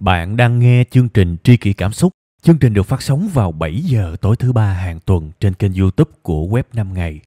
Bạn đang nghe chương trình Tri Kỷ Cảm Xúc. Chương trình được phát sóng vào 7 giờ tối thứ ba hàng tuần trên kênh YouTube của Web 5 ngày.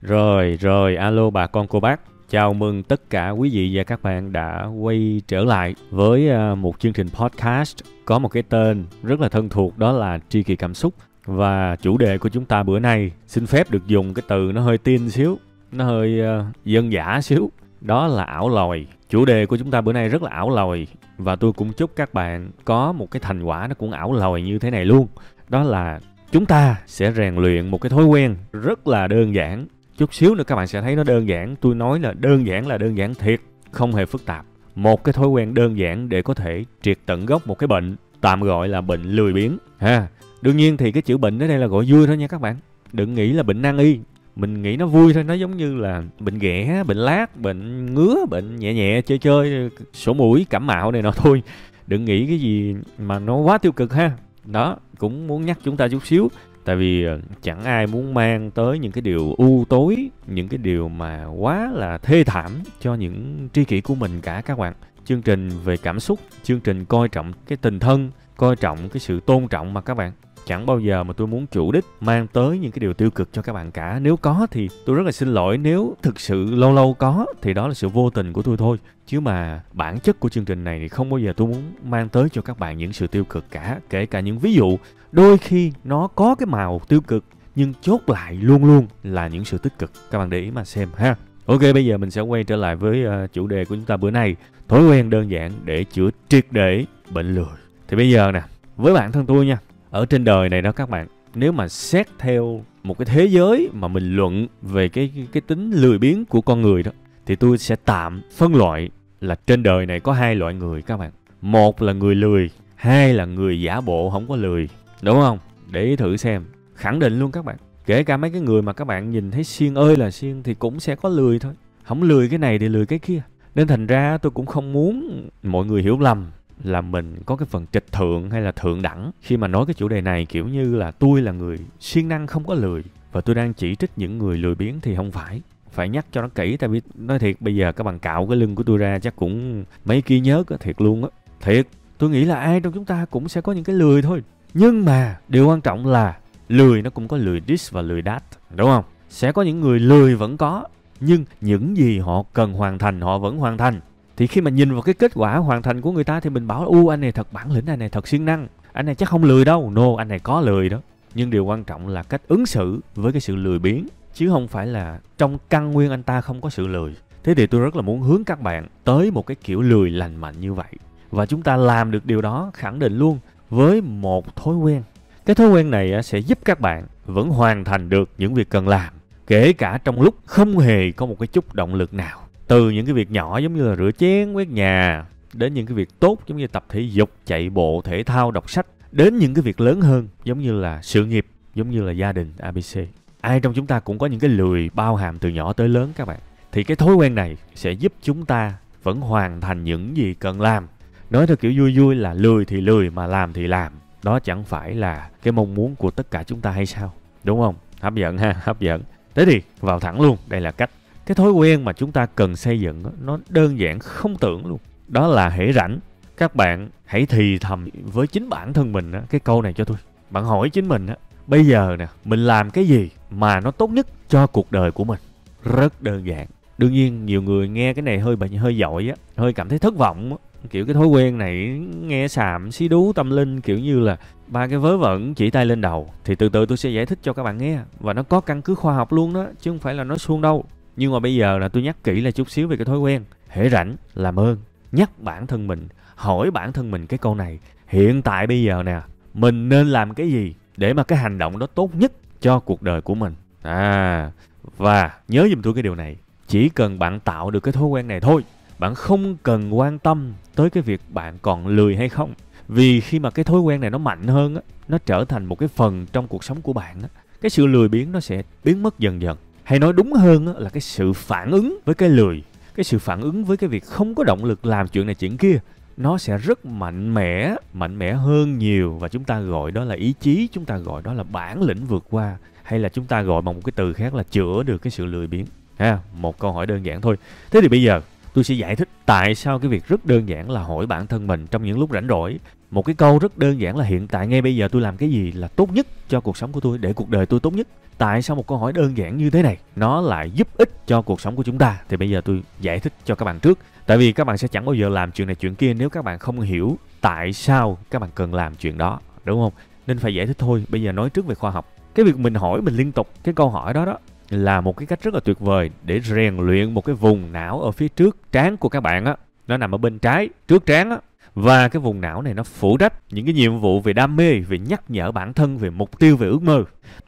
Rồi, rồi, alo bà con cô bác. Chào mừng tất cả quý vị và các bạn đã quay trở lại với à, một chương trình podcast có một cái tên rất là thân thuộc đó là Tri Kỳ Cảm Xúc. Và chủ đề của chúng ta bữa nay xin phép được dùng cái từ nó hơi tin xíu, nó hơi uh, dân giả xíu. Đó là ảo lòi. Chủ đề của chúng ta bữa nay rất là ảo lòi và tôi cũng chúc các bạn có một cái thành quả nó cũng ảo lòi như thế này luôn. Đó là chúng ta sẽ rèn luyện một cái thói quen rất là đơn giản. Chút xíu nữa các bạn sẽ thấy nó đơn giản. Tôi nói là đơn giản là đơn giản thiệt, không hề phức tạp. Một cái thói quen đơn giản để có thể triệt tận gốc một cái bệnh tạm gọi là bệnh lười biếng ha đương nhiên thì cái chữ bệnh ở đây là gọi vui thôi nha các bạn. Đừng nghĩ là bệnh nan y. Mình nghĩ nó vui thôi, nó giống như là bệnh ghẻ, bệnh lát bệnh ngứa, bệnh nhẹ nhẹ, chơi chơi, sổ mũi, cảm mạo này nọ thôi. Đừng nghĩ cái gì mà nó quá tiêu cực ha. Đó, cũng muốn nhắc chúng ta chút xíu. Tại vì ờ, chẳng ai muốn mang tới những cái điều u tối, những cái điều mà quá là thê thảm cho những tri kỷ của mình cả các bạn. Chương trình về cảm xúc, chương trình coi trọng cái tình thân, coi trọng cái sự tôn trọng mà các bạn chẳng bao giờ mà tôi muốn chủ đích mang tới những cái điều tiêu cực cho các bạn cả. Nếu có thì tôi rất là xin lỗi. Nếu thực sự lâu lâu có thì đó là sự vô tình của tôi thôi. Chứ mà bản chất của chương trình này thì không bao giờ tôi muốn mang tới cho các bạn những sự tiêu cực cả. Kể cả những ví dụ, đôi khi nó có cái màu tiêu cực, nhưng chốt lại luôn luôn là những sự tích cực. Các bạn để ý mà xem ha. Ok, bây giờ mình sẽ quay trở lại với ờ, chủ đề của chúng ta bữa nay. Thói quen đơn giản để chữa triệt để bệnh lười. Thì bây giờ nè, với bản thân tôi nha ở trên đời này đó các bạn nếu mà xét theo một cái thế giới mà mình luận về cái cái, tính lười biếng của con người đó thì tôi sẽ tạm phân loại là trên đời này có hai loại người các bạn. Một là người lười hai là người giả bộ không có lười đúng không? Để thử xem. Khẳng định luôn các bạn kể cả mấy cái người mà các bạn nhìn thấy siêng ơi là siêng thì cũng sẽ có lười thôi. Không lười cái này thì lười cái kia. Nên thành ra tôi cũng không muốn mọi người hiểu lầm là mình có cái phần trịch thượng hay là thượng đẳng. Khi mà nói cái chủ đề này, kiểu như là tôi là người siêng năng không có lười và tôi đang chỉ trích những người lười biếng thì không phải. Phải nhắc cho nó kỹ, tại vì nói thiệt, bây giờ các bạn cạo cái lưng của tôi ra chắc cũng mấy kia nhớt thiệt luôn á. Thiệt, tôi nghĩ là ai trong chúng ta cũng sẽ có những cái lười thôi. Nhưng mà điều quan trọng là lười nó cũng có lười dis và lười dat đúng không? Sẽ có những người lười vẫn có, nhưng những gì họ cần hoàn thành, họ vẫn hoàn thành thì khi mà nhìn vào cái kết quả hoàn thành của người ta thì mình bảo, u, anh này thật bản lĩnh, anh này thật siêng năng. Anh này chắc không lười đâu. No, anh này có lười đó. Nhưng điều quan trọng là cách ứng xử với cái sự lười biếng, chứ không phải là trong căn nguyên anh ta không có sự lười. Thế thì tôi rất là muốn hướng các bạn tới một cái kiểu lười lành mạnh như vậy. Và chúng ta làm được điều đó khẳng định luôn với một thói quen. Cái thói quen này sẽ giúp các bạn vẫn hoàn thành được những việc cần làm, kể cả trong lúc không hề có một cái chút động lực nào từ những cái việc nhỏ giống như là rửa chén quét nhà, đến những cái việc tốt giống như tập thể dục, chạy bộ, thể thao, đọc sách, đến những cái việc lớn hơn giống như là sự nghiệp, giống như là gia đình abc ai trong chúng ta cũng có những cái lười bao hàm từ nhỏ tới lớn các bạn. Thì cái thói quen này sẽ giúp chúng ta vẫn hoàn thành những gì cần làm. Nói theo kiểu vui vui là lười thì lười mà làm thì làm. Đó chẳng phải là cái mong muốn của tất cả chúng ta hay sao? Đúng không? Hấp dẫn ha, hấp dẫn. Thế thì, vào thẳng luôn. Đây là cách cái thói quen mà chúng ta cần xây dựng nó đơn giản không tưởng luôn. Đó là hễ rảnh các bạn hãy thì thầm với chính bản thân mình đó, cái câu này cho tôi. Bạn hỏi chính mình đó, bây giờ nè mình làm cái gì mà nó tốt nhất cho cuộc đời của mình? Rất đơn giản. Đương nhiên nhiều người nghe cái này hơi bệnh hơi dội á hơi cảm thấy thất vọng á. Kiểu cái thói quen này nghe xàm xí đú tâm linh kiểu như là ba cái vớ vẩn chỉ tay lên đầu. Thì từ từ tôi sẽ giải thích cho các bạn nghe. Và nó có căn cứ khoa học luôn đó chứ không phải là nó suông đâu nhưng mà bây giờ là tôi nhắc kỹ là chút xíu về cái thói quen. Hễ rảnh, làm ơn, nhắc bản thân mình, hỏi bản thân mình cái câu này. Hiện tại bây giờ nè, mình nên làm cái gì để mà cái hành động đó tốt nhất cho cuộc đời của mình? À và nhớ giùm tôi cái điều này. Chỉ cần bạn tạo được cái thói quen này thôi. Bạn không cần quan tâm tới cái việc bạn còn lười hay không. Vì khi mà cái thói quen này nó mạnh hơn á, nó trở thành một cái phần trong cuộc sống của bạn á, cái sự lười biếng nó sẽ biến mất dần dần hay nói đúng hơn là cái sự phản ứng với cái lười, cái sự phản ứng với cái việc không có động lực làm chuyện này chuyện kia, nó sẽ rất mạnh mẽ mạnh mẽ hơn nhiều. Và chúng ta gọi đó là ý chí, chúng ta gọi đó là bản lĩnh vượt qua, hay là chúng ta gọi bằng một cái từ khác là chữa được cái sự lười biếng. Ha, một câu hỏi đơn giản thôi. Thế thì bây giờ tôi sẽ giải thích tại sao cái việc rất đơn giản là hỏi bản thân mình trong những lúc rảnh rỗi một cái câu rất đơn giản là hiện tại ngay bây giờ tôi làm cái gì là tốt nhất cho cuộc sống của tôi, để cuộc đời tôi tốt nhất. Tại sao một câu hỏi đơn giản như thế này? Nó lại giúp ích cho cuộc sống của chúng ta. Thì bây giờ tôi giải thích cho các bạn trước. Tại vì các bạn sẽ chẳng bao giờ làm chuyện này chuyện kia nếu các bạn không hiểu tại sao các bạn cần làm chuyện đó, đúng không? Nên phải giải thích thôi. Bây giờ nói trước về khoa học. Cái việc mình hỏi, mình liên tục cái câu hỏi đó đó là một cái cách rất là tuyệt vời để rèn luyện một cái vùng não ở phía trước trán của các bạn á. Nó nằm ở bên trái, trước trán á và cái vùng não này nó phụ trách những cái nhiệm vụ về đam mê, về nhắc nhở bản thân về mục tiêu, về ước mơ.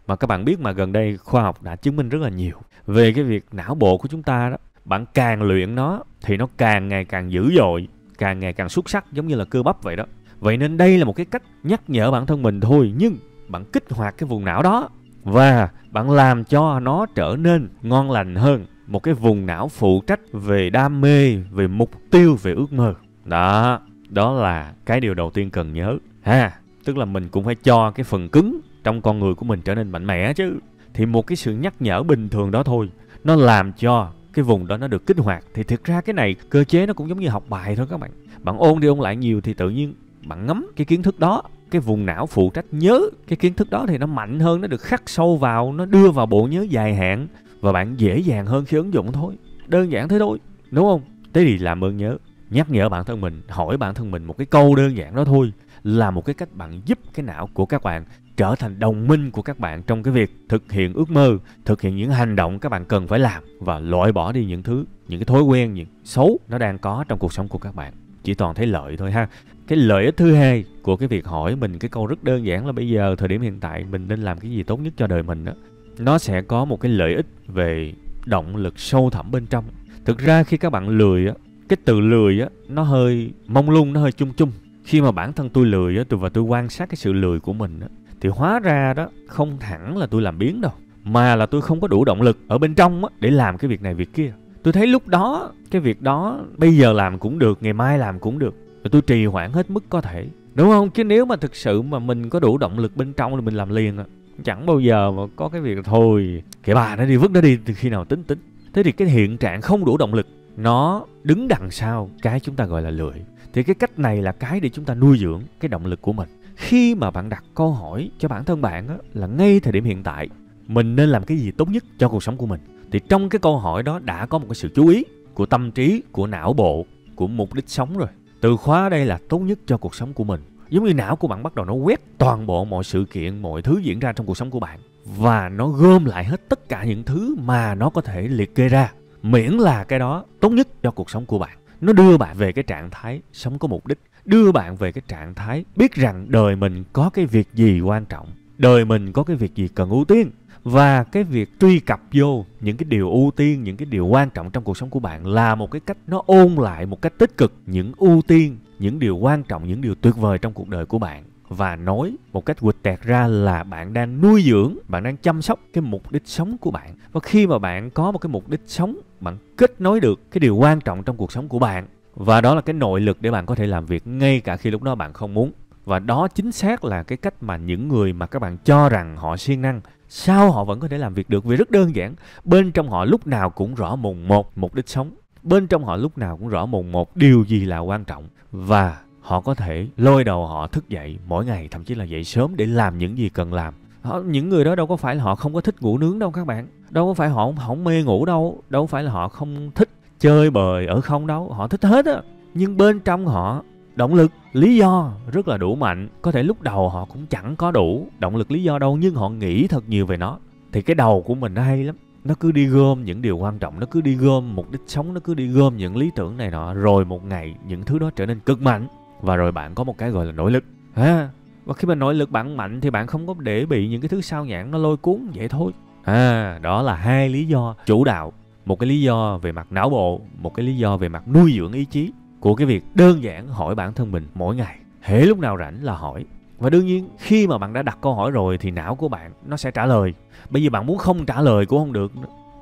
Mà các bạn biết mà, gần đây khoa học đã chứng minh rất là nhiều về cái việc não bộ của chúng ta đó. Bạn càng luyện nó thì nó càng ngày càng dữ dội, càng ngày càng xuất sắc, giống như là cơ bắp vậy đó. Vậy nên đây là một cái cách nhắc nhở bản thân mình thôi, nhưng bạn kích hoạt cái vùng não đó và bạn làm cho nó trở nên ngon lành hơn, một cái vùng não phụ trách về đam mê, về mục tiêu, về ước mơ. Đó đó là cái điều đầu tiên cần nhớ. Ha, tức là mình cũng phải cho cái phần cứng trong con người của mình trở nên mạnh mẽ chứ. Thì một cái sự nhắc nhở bình thường đó thôi, nó làm cho cái vùng đó nó được kích hoạt. Thì thực ra cái này, cơ chế nó cũng giống như học bài thôi các bạn. Bạn ôn đi ôn lại nhiều thì tự nhiên bạn ngắm cái kiến thức đó, cái vùng não phụ trách nhớ cái kiến thức đó thì nó mạnh hơn, nó được khắc sâu vào, nó đưa vào bộ nhớ dài hạn và bạn dễ dàng hơn khi ứng dụng thôi. Đơn giản thế thôi, đúng không? Thế thì làm ơn nhớ nhắc nhở bản thân mình, hỏi bản thân mình một cái câu đơn giản đó thôi là một cái cách bạn giúp cái não của các bạn trở thành đồng minh của các bạn trong cái việc thực hiện ước mơ, thực hiện những hành động các bạn cần phải làm và loại bỏ đi những thứ, những cái thói quen, những xấu nó đang có trong cuộc sống của các bạn. Chỉ toàn thấy lợi thôi ha. Cái lợi ích thứ hai của cái việc hỏi mình cái câu rất đơn giản là bây giờ, thời điểm hiện tại mình nên làm cái gì tốt nhất cho đời mình đó nó sẽ có một cái lợi ích về động lực sâu thẳm bên trong. Thực ra khi các bạn lười á cái từ lười á, nó hơi mông lung, nó hơi chung chung. Khi mà bản thân tôi lười á, tôi và tôi quan sát cái sự lười của mình á, thì hóa ra đó, không hẳn là tôi làm biến đâu, mà là tôi không có đủ động lực ở bên trong á, để làm cái việc này, việc kia. Tôi thấy lúc đó, cái việc đó bây giờ làm cũng được, ngày mai làm cũng được, rồi tôi trì hoãn hết mức có thể. Đúng không? Chứ nếu mà thực sự mà mình có đủ động lực bên trong thì mình làm liền à chẳng bao giờ mà có cái việc thôi, kệ bà, nó đi, vứt nó đi từ khi nào tính tính. Thế thì cái hiện trạng không đủ động lực nó đứng đằng sau cái chúng ta gọi là lười. Thì cái cách này là cái để chúng ta nuôi dưỡng cái động lực của mình. Khi mà bạn đặt câu hỏi cho bản thân bạn á, là ngay thời điểm hiện tại mình nên làm cái gì tốt nhất cho cuộc sống của mình? Thì trong cái câu hỏi đó đã có một cái sự chú ý của tâm trí của não bộ của mục đích sống rồi. Từ khóa đây là tốt nhất cho cuộc sống của mình. Giống như não của bạn bắt đầu nó quét toàn bộ mọi sự kiện mọi thứ diễn ra trong cuộc sống của bạn. Và nó gom lại hết tất cả những thứ mà nó có thể liệt kê ra miễn là cái đó tốt nhất cho cuộc sống của bạn. Nó đưa bạn về cái trạng thái sống có mục đích, đưa bạn về cái trạng thái biết rằng đời mình có cái việc gì quan trọng, đời mình có cái việc gì cần ưu tiên, và cái việc truy cập vô những cái điều ưu tiên, những cái điều quan trọng trong cuộc sống của bạn là một cái cách nó ôn lại một cách tích cực những ưu tiên, những điều quan trọng, những điều tuyệt vời trong cuộc đời của bạn và nói một cách quịch tẹt ra là bạn đang nuôi dưỡng, bạn đang chăm sóc cái mục đích sống của bạn. Và khi mà bạn có một cái mục đích sống, bạn kết nối được cái điều quan trọng trong cuộc sống của bạn. Và đó là cái nội lực để bạn có thể làm việc ngay cả khi lúc đó bạn không muốn. Và đó chính xác là cái cách mà những người mà các bạn cho rằng họ siêng năng, sao họ vẫn có thể làm việc được? Vì rất đơn giản, bên trong họ lúc nào cũng rõ mùng một mục đích sống. Bên trong họ lúc nào cũng rõ mùng một điều gì là quan trọng. Và họ có thể lôi đầu họ thức dậy mỗi ngày thậm chí là dậy sớm để làm những gì cần làm. Họ, những người đó đâu có phải là họ không có thích ngủ nướng đâu các bạn. Đâu có phải họ không, không mê ngủ đâu. Đâu phải là họ không thích chơi bời ở không đâu. Họ thích hết á. Nhưng bên trong họ động lực lý do rất là đủ mạnh. Có thể lúc đầu họ cũng chẳng có đủ động lực lý do đâu nhưng họ nghĩ thật nhiều về nó. Thì cái đầu của mình nó hay lắm. Nó cứ đi gom những điều quan trọng nó cứ đi gom mục đích sống nó cứ đi gom những lý tưởng này nọ. Rồi một ngày những thứ đó trở nên cực mạnh và rồi bạn có một cái gọi là nỗ lực. Ha, và khi mà nội lực bạn mạnh thì bạn không có để bị những cái thứ sao nhãn nó lôi cuốn vậy thôi. À đó là hai lý do chủ đạo. Một cái lý do về mặt não bộ, một cái lý do về mặt nuôi dưỡng ý chí của cái việc đơn giản hỏi bản thân mình mỗi ngày. Hễ lúc nào rảnh là hỏi. Và đương nhiên, khi mà bạn đã đặt câu hỏi rồi thì não của bạn nó sẽ trả lời. Bây giờ bạn muốn không trả lời cũng không được.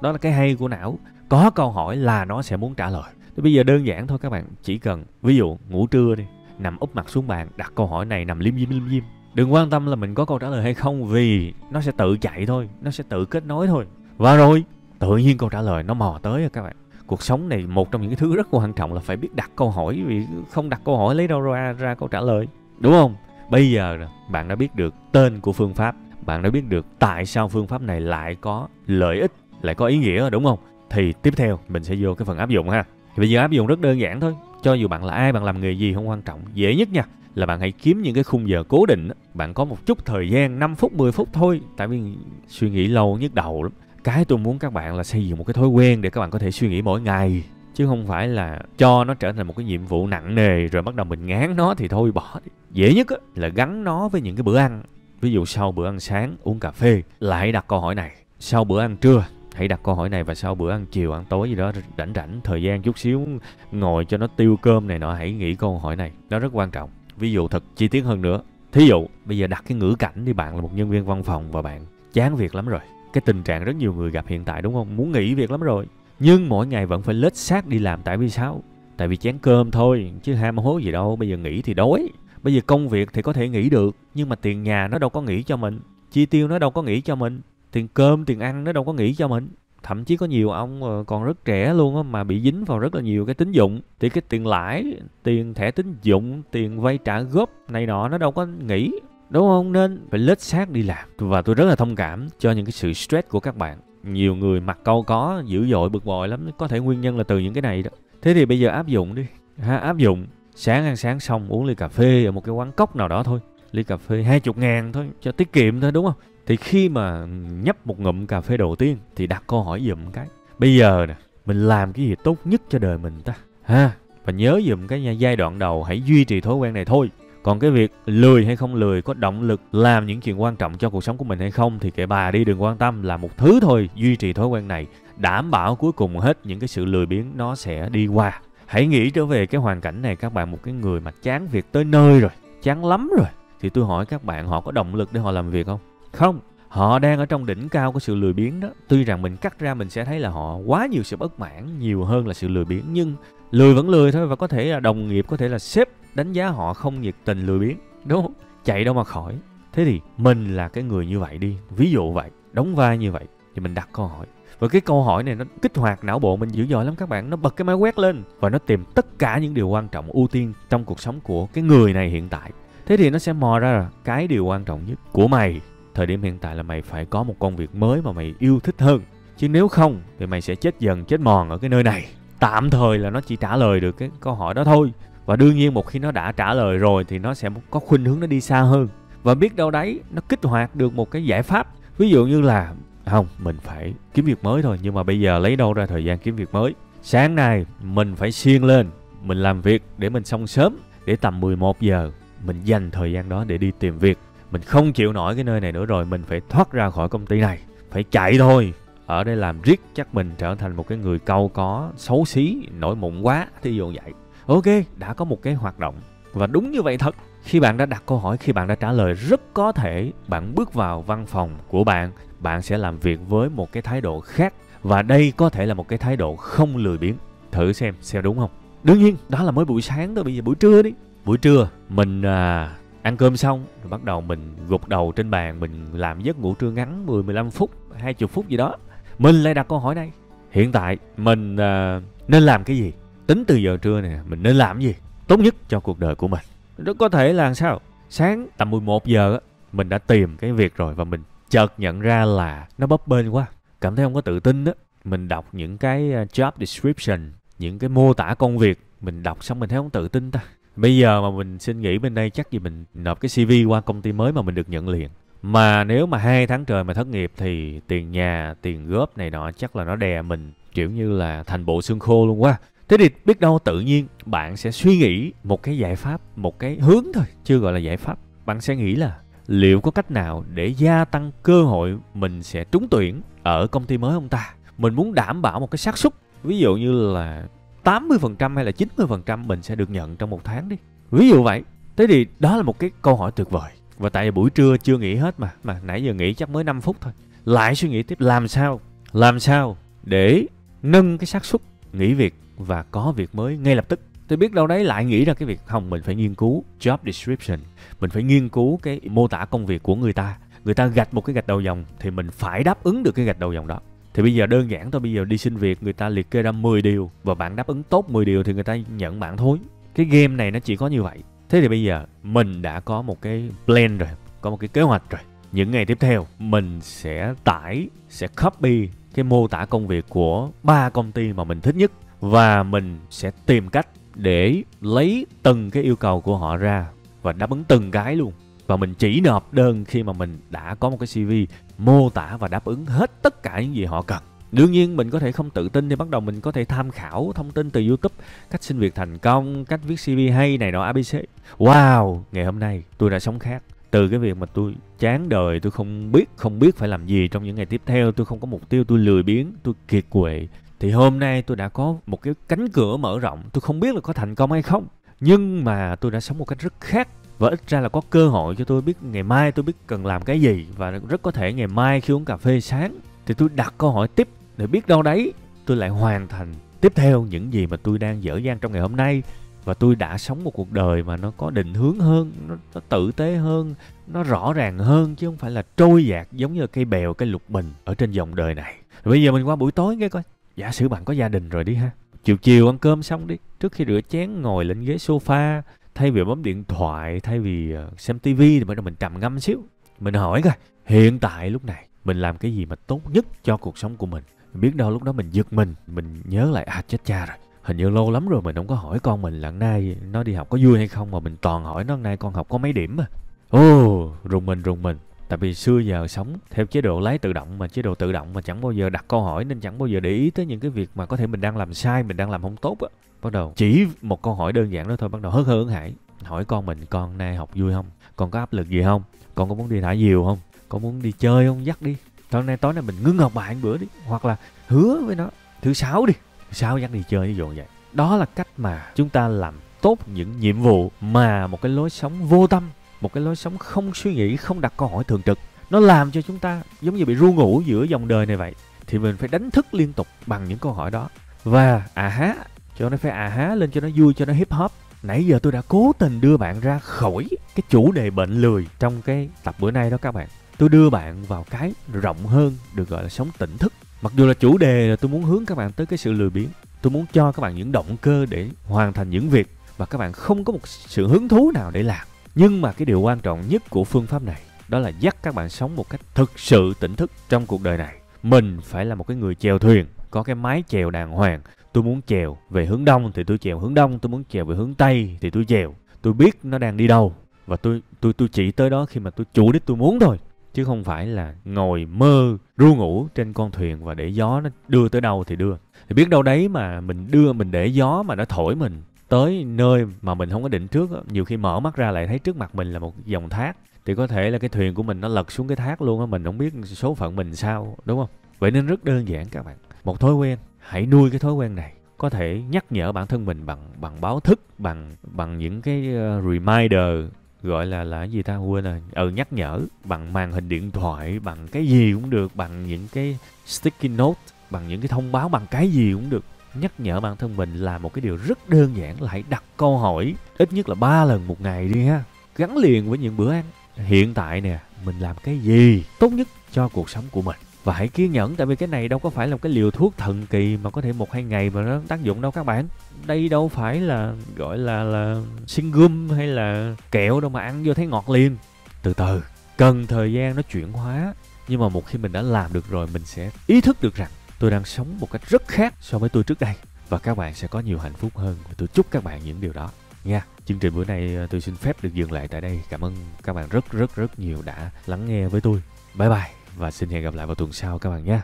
Đó là cái hay của não. Có câu hỏi là nó sẽ muốn trả lời. Thì bây giờ đơn giản thôi các bạn. Chỉ cần, ví dụ, ngủ trưa đi nằm úp mặt xuống bàn, đặt câu hỏi này nằm liêm diêm liêm diêm. Đừng quan tâm là mình có câu trả lời hay không, vì nó sẽ tự chạy thôi, nó sẽ tự kết nối thôi. Và rồi, tự nhiên câu trả lời nó mò tới rồi các bạn. Cuộc sống này một trong những cái thứ rất quan trọng là phải biết đặt câu hỏi, vì không đặt câu hỏi lấy đâu ra ra câu trả lời. Đúng không? Bây giờ bạn đã biết được tên của phương pháp, bạn đã biết được tại sao phương pháp này lại có lợi ích, lại có ý nghĩa, đúng không? Thì tiếp theo mình sẽ vô cái phần áp dụng ha. Thì bây giờ áp dụng rất đơn giản thôi cho dù bạn là ai, bạn làm nghề gì không quan trọng. Dễ nhất nha, là bạn hãy kiếm những cái khung giờ cố định bạn có một chút thời gian 5 phút 10 phút thôi. Tại vì suy nghĩ lâu nhức đầu lắm. Cái tôi muốn các bạn là xây dựng một cái thói quen để các bạn có thể suy nghĩ mỗi ngày. Chứ không phải là cho nó trở thành một cái nhiệm vụ nặng nề rồi bắt đầu mình ngán nó thì thôi, bỏ đi. dễ nhất là gắn nó với những cái bữa ăn. Ví dụ sau bữa ăn sáng uống cà phê lại đặt câu hỏi này. Sau bữa ăn trưa hãy đặt câu hỏi này và sau bữa ăn chiều, ăn tối gì đó rảnh rảnh, thời gian chút xíu ngồi cho nó tiêu cơm này nọ, hãy nghĩ câu hỏi này, nó rất quan trọng. Ví dụ thật chi tiết hơn nữa. Thí dụ, bây giờ đặt cái ngữ cảnh đi bạn là một nhân viên văn phòng và bạn chán việc lắm rồi. Cái tình trạng rất nhiều người gặp hiện tại đúng không? Muốn nghỉ việc lắm rồi. Nhưng mỗi ngày vẫn phải lết xác đi làm tại vì sao? Tại vì chén cơm thôi, chứ ham hố gì đâu. Bây giờ nghỉ thì đói. Bây giờ công việc thì có thể nghỉ được, nhưng mà tiền nhà nó đâu có nghỉ cho mình. Chi tiêu nó đâu có nghỉ cho mình tiền cơm, tiền ăn nó đâu có nghĩ cho mình. Thậm chí có nhiều ông ờ, còn rất trẻ luôn á, mà bị dính vào rất là nhiều cái tín dụng. Thì cái tiền lãi, tiền thẻ tín dụng, tiền vay trả góp này nọ nó đâu có nghĩ đúng không? Nên phải lết xác đi làm. Và tôi rất là thông cảm cho những cái sự stress của các bạn. Nhiều người mặc câu có, dữ dội, bực bội lắm. Có thể nguyên nhân là từ những cái này đó. Thế thì bây giờ áp dụng đi. Ha, áp dụng. Sáng ăn sáng xong uống ly cà phê ở một cái quán cốc nào đó thôi. Ly cà phê hai chục ngàn thôi, cho tiết kiệm thôi, đúng không? Thì khi mà nhấp một ngụm cà phê đầu tiên thì đặt câu hỏi dùm cái, bây giờ nè, mình làm cái gì tốt nhất cho đời mình ta? Ha, và nhớ dùm cái giai đoạn đầu hãy duy trì thói quen này thôi. Còn cái việc lười hay không lười, có động lực làm những chuyện quan trọng cho cuộc sống của mình hay không thì kệ bà đi, đừng quan tâm, là một thứ thôi. Duy trì thói quen này, đảm bảo cuối cùng hết những cái sự lười biếng nó sẽ đi qua. Hãy nghĩ trở về cái hoàn cảnh này, các bạn một cái người mà chán việc tới nơi rồi, chán lắm rồi. Thì tôi hỏi các bạn, họ có động lực để họ làm việc không? Không, họ đang ở trong đỉnh cao của sự lười biếng đó. Tuy rằng mình cắt ra mình sẽ thấy là họ quá nhiều sự bất mãn, nhiều hơn là sự lười biếng, nhưng lười vẫn lười thôi và có thể là đồng nghiệp, có thể là sếp đánh giá họ không nhiệt tình lười biếng, đúng không? Chạy đâu mà khỏi. Thế thì mình là cái người như vậy đi. Ví dụ vậy, đóng vai như vậy thì mình đặt câu hỏi. Và cái câu hỏi này nó kích hoạt não bộ mình dữ dội lắm các bạn. Nó bật cái máy quét lên và nó tìm tất cả những điều quan trọng ưu tiên trong cuộc sống của cái người này hiện tại. Thế thì nó sẽ mò ra là cái điều quan trọng nhất của mày thời điểm hiện tại là mày phải có một công việc mới mà mày yêu thích hơn. Chứ nếu không, thì mày sẽ chết dần, chết mòn ở cái nơi này. Tạm thời là nó chỉ trả lời được cái câu hỏi đó thôi. Và đương nhiên một khi nó đã trả lời rồi thì nó sẽ có khuynh hướng nó đi xa hơn. Và biết đâu đấy, nó kích hoạt được một cái giải pháp. Ví dụ như là, không, mình phải kiếm việc mới thôi. Nhưng mà bây giờ lấy đâu ra thời gian kiếm việc mới? Sáng nay mình phải siêng lên, mình làm việc để mình xong sớm, để tầm 11 giờ mình dành thời gian đó để đi tìm việc mình không chịu nổi cái nơi này nữa rồi mình phải thoát ra khỏi công ty này. Phải chạy thôi. Ở đây làm riết chắc mình trở thành một cái người câu có xấu xí nổi mụn quá thí dụ vậy. Ok đã có một cái hoạt động. Và đúng như vậy thật khi bạn đã đặt câu hỏi khi bạn đã trả lời rất có thể bạn bước vào văn phòng của bạn bạn sẽ làm việc với một cái thái độ khác. Và đây có thể là một cái thái độ không lười biếng. Thử xem xem đúng không? Đương nhiên đó là mới buổi sáng thôi bây giờ buổi trưa đi. Buổi trưa mình à, ăn cơm xong rồi bắt đầu mình gục đầu trên bàn mình làm giấc ngủ trưa ngắn 10 15 phút 20 phút gì đó. Mình lại đặt câu hỏi này hiện tại mình à, nên làm cái gì? Tính từ giờ trưa này mình nên làm gì tốt nhất cho cuộc đời của mình? Rất có thể là sao? Sáng tầm 11 giờ mình đã tìm cái việc rồi và mình chợt nhận ra là nó bấp bênh quá. Cảm thấy không có tự tin á mình đọc những cái à, job description những cái mô tả công việc mình đọc xong mình thấy không tự tin ta bây giờ mà mình xin nghỉ bên đây, chắc gì mình nộp cái cv qua công ty mới mà mình được nhận liền. Mà nếu mà hai tháng trời mà thất nghiệp thì tiền nhà, tiền góp này nọ chắc là nó đè mình, kiểu như là, thành bộ xương khô luôn quá. Thế thì biết đâu tự nhiên bạn sẽ suy nghĩ một cái giải pháp, một cái hướng thôi chưa gọi là giải pháp. Bạn sẽ nghĩ là liệu có cách nào để gia tăng cơ hội mình sẽ trúng tuyển ở công ty mới không ta? Mình muốn đảm bảo một cái xác suất. Ví dụ như là 80% hay là 90% mình sẽ được nhận trong một tháng đi. Ví dụ vậy. Thế thì đó là một cái câu hỏi tuyệt vời. Và tại vì buổi trưa chưa nghỉ hết mà mà nãy giờ nghỉ chắc mới 5 phút thôi. Lại suy nghĩ tiếp, làm sao? Làm sao để nâng cái xác suất nghỉ việc và có việc mới ngay lập tức? Tôi biết đâu đấy lại nghĩ ra cái việc, không, mình phải nghiên cứu job description. Mình phải nghiên cứu cái mô tả công việc của người ta. Người ta gạch một cái gạch đầu dòng thì mình phải đáp ứng được cái gạch đầu dòng đó thì bây giờ đơn giản thôi, bây giờ đi xin việc người ta liệt kê ra 10 điều và bạn đáp ứng tốt 10 điều thì người ta nhận bạn thôi. Cái game này nó chỉ có như vậy. Thế thì bây giờ mình đã có một cái plan rồi, có một cái kế hoạch rồi. Những ngày tiếp theo, mình sẽ tải, sẽ copy cái mô tả công việc của ba công ty mà mình thích nhất và mình sẽ tìm cách để lấy từng cái yêu cầu của họ ra và đáp ứng từng cái luôn. Và mình chỉ nộp đơn khi mà mình đã có một cái CV mô tả và đáp ứng hết tất cả những gì họ cần. Đương nhiên mình có thể không tự tin thì bắt đầu mình có thể tham khảo thông tin từ YouTube, cách xin việc thành công, cách viết CV hay này nọ ABC. Wow, ngày hôm nay tôi đã sống khác. Từ cái việc mà tôi chán đời, tôi không biết không biết phải làm gì trong những ngày tiếp theo, tôi không có mục tiêu, tôi lười biếng, tôi kiệt quệ. Thì hôm nay tôi đã có một cái cánh cửa mở rộng, tôi không biết là có thành công hay không. Nhưng mà tôi đã sống một cách rất khác và ít ra là có cơ hội cho tôi biết ngày mai tôi biết cần làm cái gì và rất có thể ngày mai khi uống cà phê sáng thì tôi đặt câu hỏi tiếp để biết đâu đấy. Tôi lại hoàn thành tiếp theo những gì mà tôi đang dở dang trong ngày hôm nay và tôi đã sống một cuộc đời mà nó có định hướng hơn nó, nó tử tế hơn nó rõ ràng hơn chứ không phải là trôi dạt giống như cây bèo cây lục bình ở trên dòng đời này. Rồi bây giờ mình qua buổi tối nghe coi. Giả sử bạn có gia đình rồi đi ha. Chiều chiều ăn cơm xong đi. Trước khi rửa chén ngồi lên ghế sofa thay vì bấm điện thoại thay vì ờ, xem tivi thì bắt đầu mình trầm ngâm xíu. Mình hỏi coi hiện tại lúc này mình làm cái gì mà tốt nhất cho cuộc sống của mình? Biết đâu lúc đó mình giật mình mình nhớ lại à chết cha rồi. Hình như lâu lắm rồi mình không có hỏi con mình là nay nó đi học có vui hay không mà mình toàn hỏi nó nay con học có mấy điểm mà. Ồ oh, rùng mình rùng mình. Tại vì xưa giờ sống theo chế độ lái tự động mà chế độ tự động mà chẳng bao giờ đặt câu hỏi nên chẳng bao giờ để ý tới những cái việc mà có thể mình đang làm sai mình đang làm không tốt á bắt đầu. Chỉ một câu hỏi đơn giản đó thôi, bắt đầu hớt hớn hải. Hỏi con mình, con nay học vui không? Con có áp lực gì không? Con có muốn đi thả diều không? Con muốn đi chơi không? Dắt đi. Tối nay tối nay mình ngưng học bài bữa đi, hoặc là hứa với nó, thứ sáu đi. Thứ sáu dắt đi chơi ví dụ vậy đó là cách mà chúng ta làm tốt những nhiệm vụ mà một cái lối sống vô tâm, một cái lối sống không suy nghĩ, không đặt câu hỏi thường trực, nó làm cho chúng ta giống như bị ru ngủ giữa dòng đời này vậy. Thì mình phải đánh thức liên tục bằng những câu hỏi đó. Và à há cho nó phải à há lên cho nó vui, cho nó hip hop. Nãy giờ tôi đã cố tình đưa bạn ra khỏi cái chủ đề bệnh lười trong cái tập bữa nay đó các bạn. Tôi đưa bạn vào cái rộng hơn, được gọi là sống tỉnh thức. Mặc dù là chủ đề là tôi muốn hướng các bạn tới cái sự lười biếng. Tôi muốn cho các bạn những động cơ để hoàn thành những việc mà các bạn không có một sự hứng thú nào để làm. Nhưng mà cái điều quan trọng nhất của phương pháp này, đó là dắt các bạn sống một cách thực sự tỉnh thức trong cuộc đời này. Mình phải là một cái người chèo thuyền, có cái mái chèo đàng hoàng tôi muốn chèo về hướng đông thì tôi chèo hướng đông, tôi muốn chèo về hướng tây thì tôi chèo. Tôi biết nó đang đi đâu và tôi tôi tôi chỉ tới đó khi mà tôi, chủ đích tôi muốn thôi, chứ không phải là ngồi mơ, ru ngủ trên con thuyền và để gió nó đưa tới đâu thì đưa. Thì biết đâu đấy mà mình đưa, mình để gió mà nó thổi mình tới nơi mà mình không có định trước nhiều khi mở mắt ra lại thấy trước mặt mình là một dòng thác, thì có thể là cái thuyền của mình nó lật xuống cái thác luôn á, mình không biết số phận mình sao, đúng không? Vậy nên rất đơn giản các bạn, một thói quen hãy nuôi cái thói quen này. Có thể nhắc nhở bản thân mình bằng bằng báo thức, bằng bằng những cái ờ, reminder, gọi là là gì ta, quên rồi. Ừ nhắc nhở bằng màn hình điện thoại, bằng cái gì cũng được, bằng những cái sticky note, bằng những cái thông báo, bằng cái gì cũng được. Nhắc nhở bản thân mình là một cái điều rất đơn giản là hãy đặt câu hỏi ít nhất là ba lần một ngày đi ha. Gắn liền với những bữa ăn. Hiện tại nè, mình làm cái gì tốt nhất cho cuộc sống của mình? Và hãy kiên nhẫn, tại vì cái này đâu có phải là một cái liều thuốc thần kỳ mà có thể một hai ngày mà nó tác dụng đâu các bạn. Đây đâu phải là, gọi là là sinh gum hay là kẹo đâu mà ăn vô thấy ngọt liền. Từ từ, cần thời gian nó chuyển hóa. Nhưng mà một khi mình đã làm được rồi, mình sẽ ý thức được rằng tôi đang sống một cách rất khác so với tôi trước đây. Và các bạn sẽ có nhiều hạnh phúc hơn và tôi chúc các bạn những điều đó. Nha, chương trình bữa nay ờ, tôi xin phép được dừng lại tại đây. Cảm ơn các bạn rất rất rất nhiều đã lắng nghe với tôi. Bye bye và xin hẹn gặp lại vào tuần sau các bạn nhé.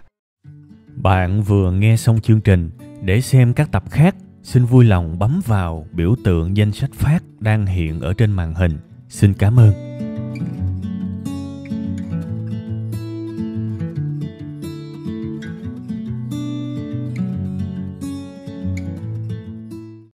Bạn vừa nghe xong chương trình, để xem các tập khác, xin vui lòng bấm vào biểu tượng danh sách phát đang hiện ở trên màn hình. Xin cảm ơn.